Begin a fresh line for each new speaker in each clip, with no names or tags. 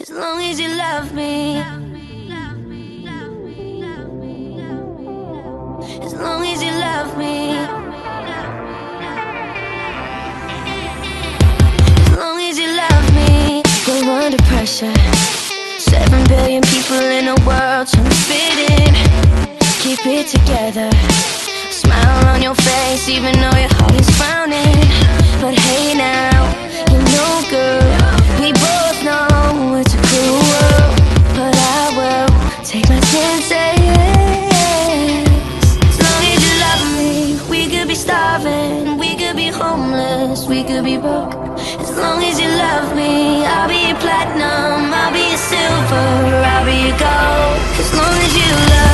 As long as you love me. As long as you love me. As long as you love me. We're under pressure. Seven billion people in the world trying to fit in. Keep it together. Smile on your face even though your heart is frowning. Could be broke. As long as you love me, I'll be your platinum. I'll be your silver. I'll be your gold. As long as you love,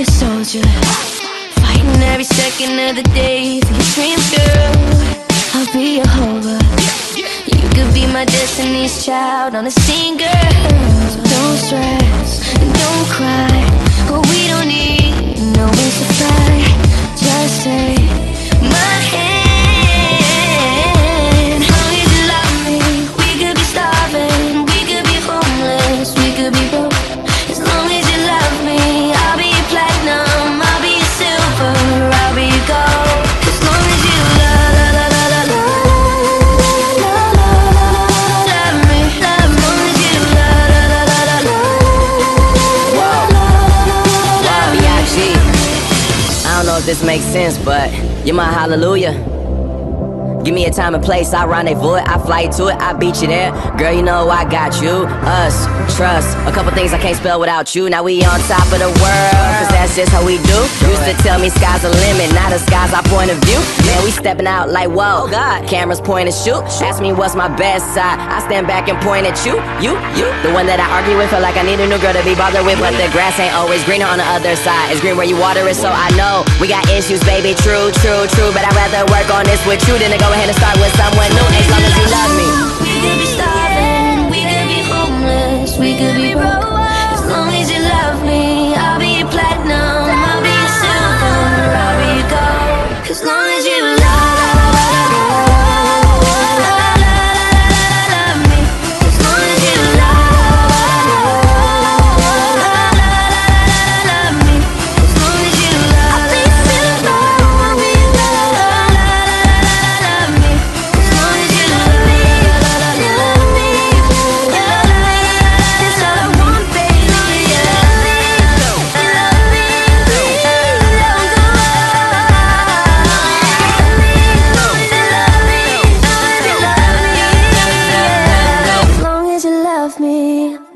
a soldier, fighting every second of the day for your dreams, girl. My destiny's child. On a scene,
this makes sense, but you're my hallelujah. Give me a time and place, I rendezvous it, I fly to it, I beat you there. Girl, you know I got you, us, trust. A couple things I can't spell without you. Now we on top of the world, cause that's just how we do. Used to tell me sky's the limit, now the sky's our point of view. Man, we stepping out like whoa. Oh, God, cameras point and shoot. Ask me what's my best side. I stand back and point at you, you, you. The one that I argue with, feel like I need a new girl to be bothered with, but the grass ain't always greener on the other side. It's green where you water it, so I know we got issues, baby. True, true, true. But I'd rather work on this with you than to go ahead hand and start with someone new as long as you love me.
We could be starving, we could be homeless, we could be broke as long as you love me. em.